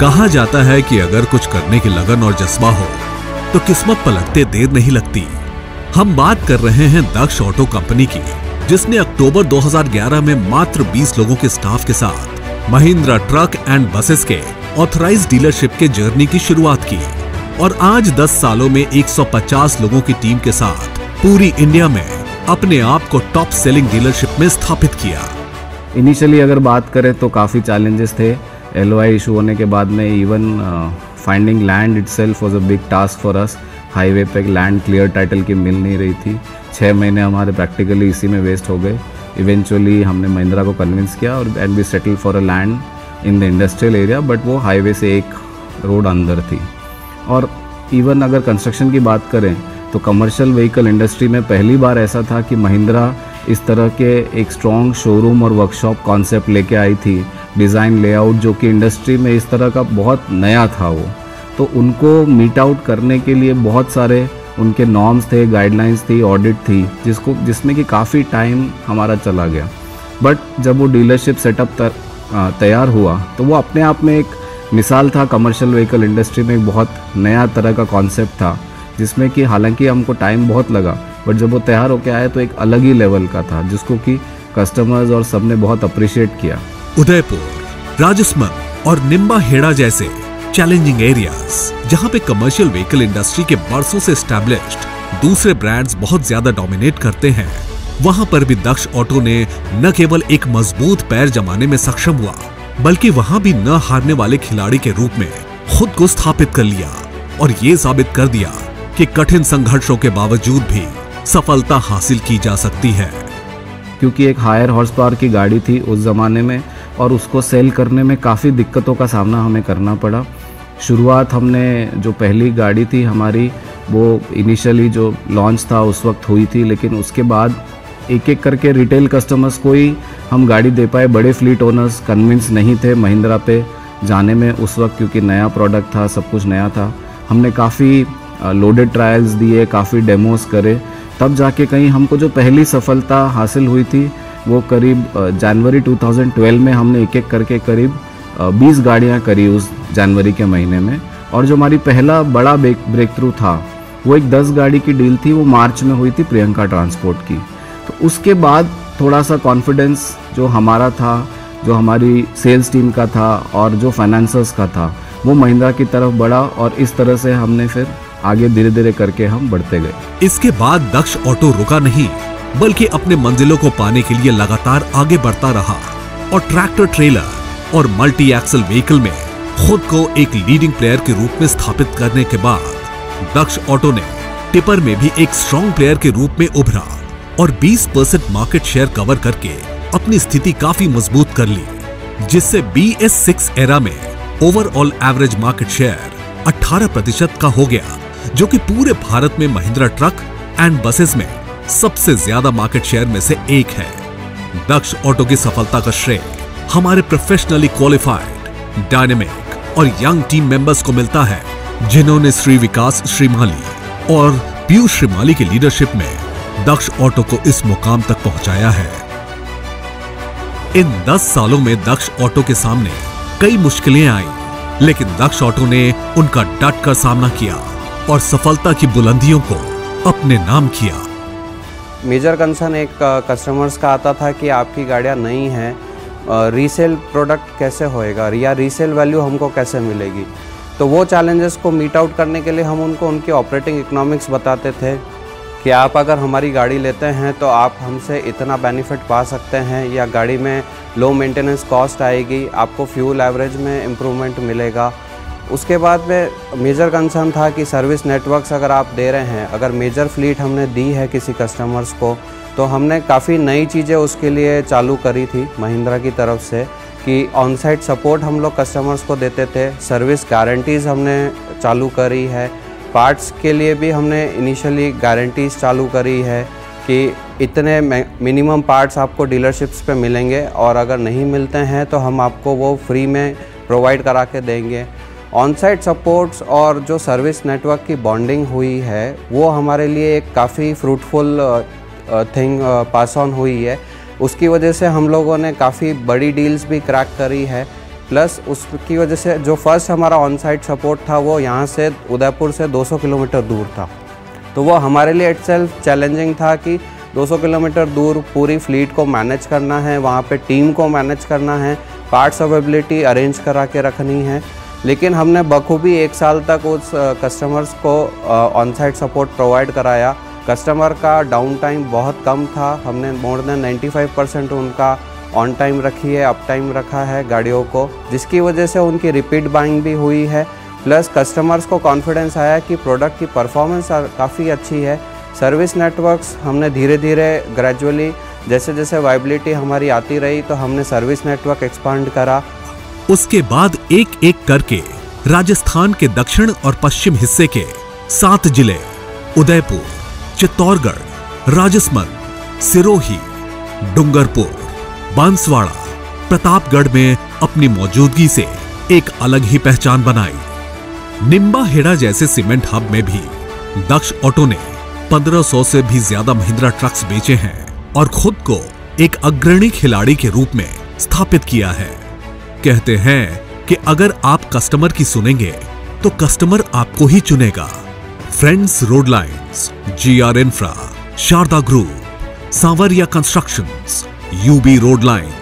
कहा जाता है कि अगर कुछ करने की लगन और जज्बा हो तो किस्मत पलटते देर नहीं लगती। हम बात कर रहे हैं दक्ष ऑटो कंपनी की, जिसने अक्टूबर 2011 में मात्र 20 लोगों के स्टाफ के साथ महिंद्रा ट्रक एंड बसेस के ऑथराइज डीलरशिप के जर्नी की शुरुआत की और आज 10 सालों में 150 लोगों की टीम के साथ पूरी इंडिया में अपने आप को टॉप सेलिंग डीलरशिप में स्थापित किया। इनिशियली अगर बात करें तो काफ़ी चैलेंजेस थे। एल ओ आई इशू होने के बाद में even finding land itself was a big task for us highway पे लैंड क्लियर टाइटल की मिल नहीं रही थी. छः महीने हमारे प्रैक्टिकली इसी में वेस्ट हो गए. इवेंचुअली हमने महिंद्रा को कन्विंस किया और and be settle for a land in the industrial area but वो हाईवे से एक रोड अंदर थी. और इवन अगर कंस्ट्रक्शन की बात करें तो कमर्शियल व्हीकल इंडस्ट्री में पहली बार ऐसा था कि महिंद्रा इस तरह के एक स्ट्रॉन्ग शोरूम और वर्कशॉप कॉन्सेप्ट लेके आई थी. डिज़ाइन लेआउट जो कि इंडस्ट्री में इस तरह का बहुत नया था वो। तो उनको मीट आउट करने के लिए बहुत सारे उनके नॉर्म्स थे गाइडलाइंस थी ऑडिट थी, जिसको, जिसमें कि काफ़ी टाइम हमारा चला गया। बट जब वो डीलरशिप सेटअप तैयार हुआ तो वो अपने आप में एक मिसाल था कमर्शियल व्हीकल इंडस्ट्री में, एक बहुत नया तरह का कॉन्सेप्ट था, जिसमें कि हालाँकि हमको टाइम बहुत लगा बट जब वो तैयार होकर आया तो एक अलग ही लेवल का था, जिसको कि कस्टमर्स और सबने बहुत अप्रिशिएट किया। उदयपुर राजस्मंद और निम्बा हेड़ा जैसे चैलेंजिंग एरियाज़ जहाँ पे कमर्शियल व्हीकल इंडस्ट्री के बरसों से स्टैब्लिश्ड दूसरे ब्रांड्स बहुत ज़्यादा डोमिनेट करते हैं। वहाँ पर भी दक्ष ऑटो ने न केवल एक मज़बूत पैर जमाने में सक्षम हुआ, बल्कि वहाँ भी न हारने वाले खिलाड़ी के रूप में खुद को स्थापित कर लिया और ये साबित कर दिया कि कठिन संघर्षों के बावजूद भी सफलता हासिल की जा सकती है। क्योंकि एक हायर हॉर्स पावर की गाड़ी थी उस ज़माने में और उसको सेल करने में काफ़ी दिक्कतों का सामना हमें करना पड़ा। शुरुआत हमने जो पहली गाड़ी थी हमारी, वो इनिशियली जो लॉन्च था उस वक्त हुई थी, लेकिन उसके बाद एक एक करके रिटेल कस्टमर्स को ही हम गाड़ी दे पाए। बड़े फ्लीट ओनर्स कन्विंस नहीं थे महिंद्रा पे जाने में उस वक्त, क्योंकि नया प्रोडक्ट था, सब कुछ नया था। हमने काफ़ी लोडेड ट्रायल्स दिए, काफ़ी डेमोस करे। तब जाके कहीं हमको जो पहली सफलता हासिल हुई थी वो करीब जनवरी 2012 में हमने एक एक करके करीब 20 गाड़ियाँ करी उस जनवरी के महीने में। और जो हमारी पहला बड़ा ब्रेक थ्रू था, वो एक 10 गाड़ी की डील थी, वो मार्च में हुई थी प्रियंका ट्रांसपोर्ट की। तो उसके बाद थोड़ा सा कॉन्फिडेंस जो हमारा था, जो हमारी सेल्स टीम का था और जो फाइनेंसर्स का था, वो महिंद्रा की तरफ़ बढ़ा और इस तरह से हमने फिर आगे धीरे धीरे करके हम बढ़ते गए। इसके बाद दक्ष ऑटो रुका नहीं। बल्कि अपने मंजिलों को पाने के लिए लगातार आगे बढ़ता रहा और ट्रैक्टर ट्रेलर और मल्टी एक्सल व्हीकल में खुद को एक लीडिंग प्लेयर के रूप में स्थापित करने के बाद दक्ष ऑटो ने टिपर में भी एक स्ट्रॉन्ग प्लेयर के रूप में उभरा और 20 परसेंट मार्केट शेयर कवर करके अपनी स्थिति काफ़ी मज़बूत कर ली, जिससे बी एस सिक्स एरा में ओवरऑल एवरेज मार्केट शेयर 18 प्रतिशत का हो गया, जो कि पूरे भारत में महिंद्रा ट्रक एंड बसेस में सबसे ज़्यादा मार्केट शेयर में से एक है। दक्ष ऑटो की सफलता का श्रेय हमारे प्रोफेशनली क्वालिफाइड डायनेमिक और यंग टीम मेंबर्स को मिलता है, जिन्होंने श्री विकास श्रीमाली और पीयूष श्रीमाली की लीडरशिप में दक्ष ऑटो को इस मुकाम तक पहुँचाया है। इन 10 सालों में दक्ष ऑटो के सामने कई मुश्किलें आई, लेकिन दक्ष ऑटो ने उनका डट कर सामना किया और सफलता की बुलंदियों को अपने नाम किया। मेजर कंसर्न एक कस्टमर्स का आता था कि आपकी गाड़ियाँ नई हैं रीसेल प्रोडक्ट कैसे होएगा या रीसेल वैल्यू हमको कैसे मिलेगी? तो वो चैलेंजेस को मीट आउट करने के लिए हम उनको, उनके ऑपरेटिंग इकोनॉमिक्स बताते थे कि आप अगर हमारी गाड़ी लेते हैं तो आप हमसे इतना बेनिफिट पा सकते हैं या गाड़ी में लो मेंटेनेंस कॉस्ट आएगी, आपको फ्यूल एवरेज में इम्प्रूवमेंट मिलेगा। उसके बाद में मेजर कंसर्न था कि सर्विस नेटवर्क्स अगर आप दे रहे हैं, अगर मेजर फ्लीट हमने दी है किसी कस्टमर्स को तो हमने काफ़ी नई चीज़ें उसके लिए चालू करी थी महिंद्रा की तरफ़ से कि ऑन साइट सपोर्ट हम लोग कस्टमर्स को देते थे सर्विस गारंटीज़ हमने चालू करी है पार्ट्स के लिए भी हमने इनिशियली गारंटीज़ चालू करी है कि इतने मिनिमम पार्ट्स आपको डीलरशिप्स पे मिलेंगे और अगर नहीं मिलते हैं तो हम आपको वो फ्री में प्रोवाइड करा के देंगे। ऑन साइट सपोर्ट्स और जो सर्विस नेटवर्क की बॉन्डिंग हुई है, वो हमारे लिए एक काफ़ी फ्रूटफुल थिंग पास ऑन हुई है। उसकी वजह से हम लोगों ने काफ़ी बड़ी डील्स भी क्रैक करी है। प्लस उसकी वजह से जो फ़र्स्ट हमारा ऑन साइट सपोर्ट था, वो यहाँ से उदयपुर से 200 किलोमीटर दूर था। तो वो हमारे लिए इट चैलेंजिंग था कि 200 किलोमीटर दूर पूरी फ्लीट को मैनेज करना है, वहाँ पे टीम को मैनेज करना है पार्ट्स अवेबिलिटी अरेंज करा के रखनी है। लेकिन हमने बखूबी एक साल तक उस कस्टमर्स को ऑन साइट सपोर्ट प्रोवाइड कराया। कस्टमर का डाउन टाइम बहुत कम था। हमने मोर देन 95 परसेंट उनका ऑन टाइम रखी है अप टाइम रखा है गाड़ियों को, जिसकी वजह से उनकी रिपीट बाइंग भी हुई है। प्लस कस्टमर्स को कॉन्फिडेंस आया कि प्रोडक्ट की परफॉर्मेंस काफ़ी अच्छी है। सर्विस नेटवर्क्स हमने धीरे धीरे ग्रेजुअली जैसे जैसे वाइबिलिटी हमारी आती रही तो हमने सर्विस नेटवर्क एक्सपांड करा। उसके बाद एक एक करके राजस्थान के दक्षिण और पश्चिम हिस्से के सात ज़िले, उदयपुर, चित्तौड़गढ़, राजसमंद, सिरोही, डूंगरपुर, बांसवाड़ा, प्रतापगढ़ में अपनी मौजूदगी से एक अलग ही पहचान बनाई। निम्बा हेड़ा जैसे सीमेंट हब में भी दक्ष ऑटो ने 1500 से भी ज़्यादा महिंद्रा ट्रक्स बेचे हैं और खुद को एक अग्रणी खिलाड़ी के रूप में स्थापित किया है। कहते हैं कि अगर आप कस्टमर की सुनेंगे तो कस्टमर आपको ही चुनेगा। Friends road lines G R infra Sharda group Sanwariya constructions UB road line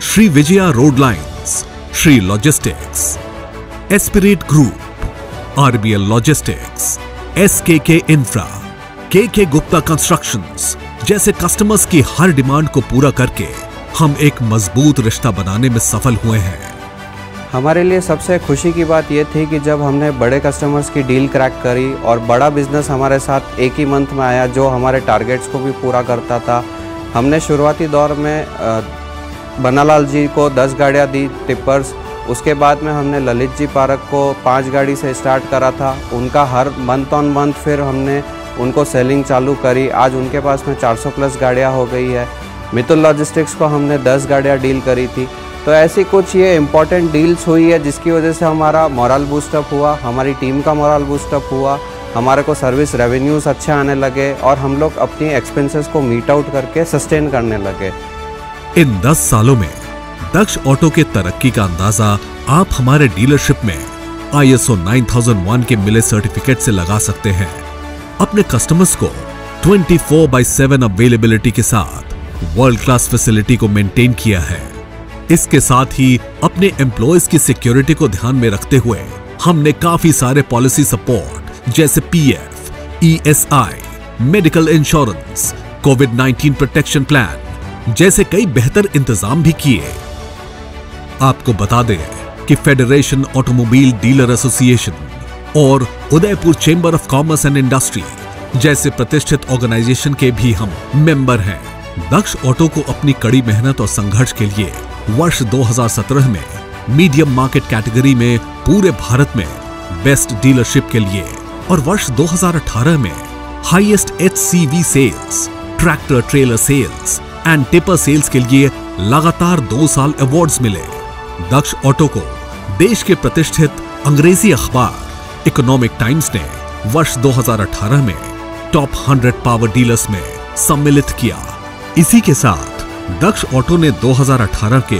Shri Vijaya road lines Shri logistics aspirate group RBL logistics S K SKK infra K K Gupta construction जैसे customers की हर demand को पूरा करके हम एक मज़बूत रिश्ता बनाने में सफल हुए हैं। हमारे लिए सबसे खुशी की बात यह थी कि जब हमने बड़े कस्टमर्स की डील क्रैक करी और बड़ा बिज़नेस हमारे साथ एक ही मंथ में आया जो हमारे टारगेट्स को भी पूरा करता था, हमने शुरुआती दौर में बनालाल जी को 10 गाड़ियाँ दी टिप्पर्स उसके बाद में हमने ललित जी पार्क को पाँच गाड़ी से स्टार्ट करा था, उनका हर मंथ ऑन मंथ फिर हमने उनको सेलिंग चालू करी, आज उनके पास में 400 प्लस गाड़ियाँ हो गई है। मितुल लॉजिस्टिक्स को हमने 10 गाड़ियाँ डील करी थी। तो ऐसी कुछ ये इंपॉर्टेंट डील्स हुई है जिसकी वजह से हमारा मॉरल बूस्टअप हुआ, हमारी टीम का मॉरल बूस्टअप हुआ, हमारे को सर्विस रेवेन्यूज़ अच्छे आने लगे और हम लोग अपनी एक्सपेंसेस को मीट आउट करके सस्टेन करने लगे। इन 10 सालों में दक्ष ऑटो के तरक्की का अंदाज़ा आप हमारे डीलरशिप में ISO 9001 के मिले सर्टिफिकेट से लगा सकते हैं। अपने कस्टमर्स को 24 फोर बाई अवेलेबिलिटी के साथ वर्ल्ड क्लास फैसिलिटी को मेंटेन किया है। इसके साथ ही अपने एम्प्लॉयज़ की सिक्योरिटी को ध्यान में रखते हुए हमने काफ़ी सारे पॉलिसी सपोर्ट जैसे PF, ESI, medical insurance covid 19 protection plan जैसे कई बेहतर इंतज़ाम भी किए। आपको बता दें कि फेडरेशन ऑटोमोबाइल डीलर एसोसिएशन और Udaipur chamber of commerce and industry जैसे प्रतिष्ठित ऑर्गेनाइजेशन के भी हम मेंबर हैं। दक्ष ऑटो को अपनी कड़ी मेहनत और संघर्ष के लिए वर्ष 2017 में मीडियम मार्केट कैटेगरी में पूरे भारत में बेस्ट डीलरशिप के लिए और वर्ष 2018 में highest HCV sales, tractor trailer sales and tipper sales के लिए लगातार दो साल अवार्ड्स मिले। दक्ष ऑटो को देश के प्रतिष्ठित अंग्रेज़ी अखबार इकोनॉमिक टाइम्स ने वर्ष 2018 में टॉप 100 पावर डीलर्स में सम्मिलित किया। इसी के साथ दक्ष ऑटो ने 2018 के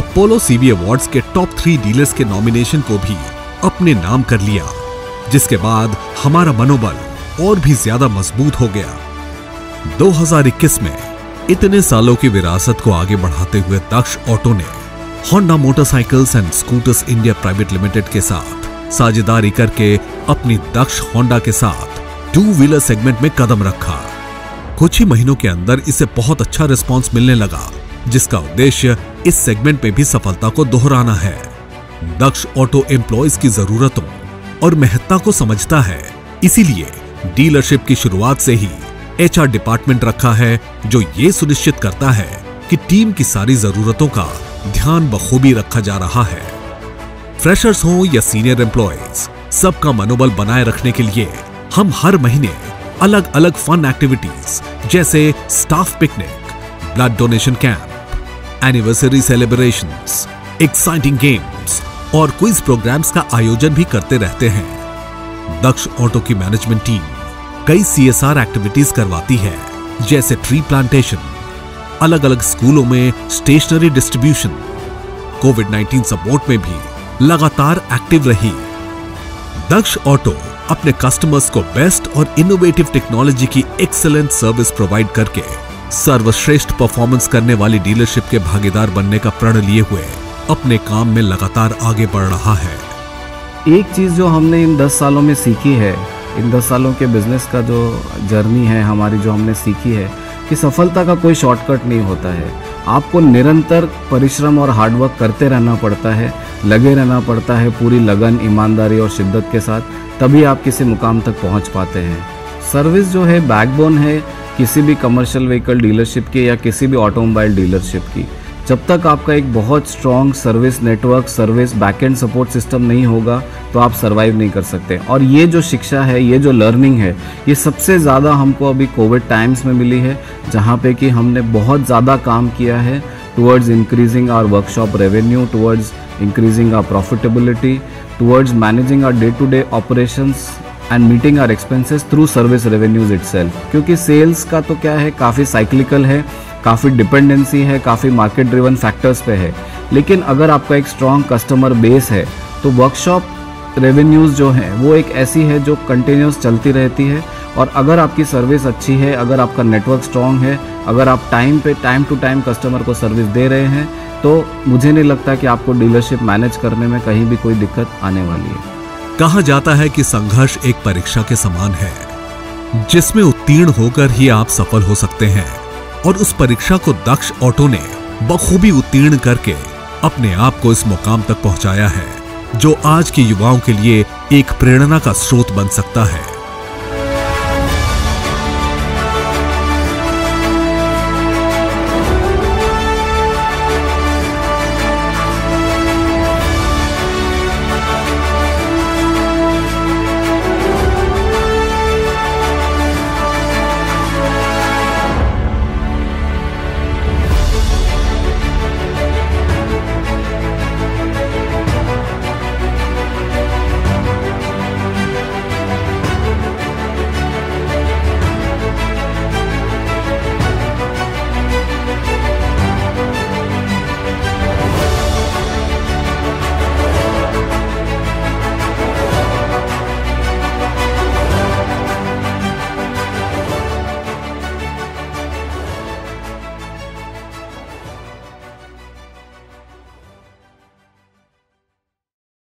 अपोलो सीबी अवार्ड्स के टॉप थ्री डीलर्स के नॉमिनेशन को भी अपने नाम कर लिया, जिसके बाद हमारा मनोबल और भी ज़्यादा मज़बूत हो गया। 2021 में इतने सालों की विरासत को आगे बढ़ाते हुए दक्ष ऑटो ने Honda motorcycles and scooters India private limited के साथ साझेदारी करके अपनी दक्ष होंडा के साथ टू व्हीलर सेगमेंट में कदम रखा। कुछ ही महीनों के अंदर इसे बहुत अच्छा रिस्पॉन्स मिलने लगा, जिसका उद्देश्य इस सेगमेंट में भी सफलता को दोहराना है। दक्ष ऑटो एम्प्लॉयज़ की जरूरतों और महत्ता को समझता है। इसीलिए डीलरशिप की शुरुआत से ही एचआर डिपार्टमेंट रखा है, जो ये सुनिश्चित करता है कि टीम की सारी जरूरतों का ध्यान बखूबी रखा जा रहा है। फ्रेशर्स हो या सीनियर एम्प्लॉयज़ सबका मनोबल बनाए रखने के लिए हम हर महीने अलग अलग फन एक्टिविटीज़ जैसे staff picnic blood donation camp anniversary celebration exciting games और क्विज प्रोग्राम्स का आयोजन भी करते रहते हैं। दक्ष ऑटो की मैनेजमेंट टीम कई सीएसआर एक्टिविटीज़ करवाती है, जैसे ट्री प्लांटेशन अलग अलग स्कूलों में स्टेशनरी डिस्ट्रीब्यूशन कोविड 19 सपोर्ट में भी लगातार एक्टिव रही। दक्ष ऑटो अपने कस्टमर्स को बेस्ट और इनोवेटिव टेक्नोलॉजी की एक्सेलेंट सर्विस प्रोवाइड करके सर्वश्रेष्ठ परफॉर्मेंस करने वाली डीलरशिप के भागीदार बनने का प्रण लिए हुए अपने काम में लगातार आगे बढ़ रहा है। एक चीज़ जो हमने इन दस सालों में सीखी है, इन दस सालों के बिज़नेस का जो जर्नी है, हमारी जो हमने सीखी है, कि सफलता का कोई शॉर्टकट नहीं होता है। आपको निरंतर परिश्रम और हार्डवर्क करते रहना पड़ता है, लगे रहना पड़ता है पूरी लगन, ईमानदारी और शिद्दत के साथ, तभी आप किसी मुकाम तक पहुँच पाते हैं। सर्विस जो है बैकबोन है किसी भी कमर्शियल व्हीकल डीलरशिप की या किसी भी ऑटोमोबाइल डीलरशिप की। जब तक आपका एक बहुत strong service network service backend support system नहीं होगा तो आप सर्वाइव नहीं कर सकते। और ये जो शिक्षा है, ये जो लर्निंग है, ये सबसे ज़्यादा हमको अभी कोविड टाइम्स में मिली है, जहाँ पे कि हमने बहुत ज़्यादा काम किया है towards increasing our workshop revenue towards increasing our profitability towards managing our day to day operations and meeting our expenses through service revenues itself क्योंकि सेल्स का तो क्या है, काफ़ी साइक्लिकल है काफ़ी डिपेंडेंसी है, काफ़ी मार्केट ड्रिवन फैक्टर्स पे है। लेकिन अगर आपका एक स्ट्रॉन्ग कस्टमर बेस है तो वर्कशॉप रेवेन्यूज़ जो हैं, वो एक ऐसी है जो कंटिन्यूस चलती रहती है। और अगर आपकी सर्विस अच्छी है, अगर आपका नेटवर्क स्ट्रॉन्ग है, अगर आप टाइम पे टाइम टू टाइम कस्टमर को सर्विस दे रहे हैं तो मुझे नहीं लगता कि आपको डीलरशिप मैनेज करने में कहीं भी कोई दिक्कत आने वाली है। कहा जाता है कि संघर्ष एक परीक्षा के समान है, जिसमें उत्तीर्ण होकर ही आप सफल हो सकते हैं। और उस परीक्षा को दक्ष ऑटो ने बखूबी उत्तीर्ण करके अपने आप को इस मुकाम तक पहुँचाया है, जो आज के युवाओं के लिए एक प्रेरणा का स्रोत बन सकता है।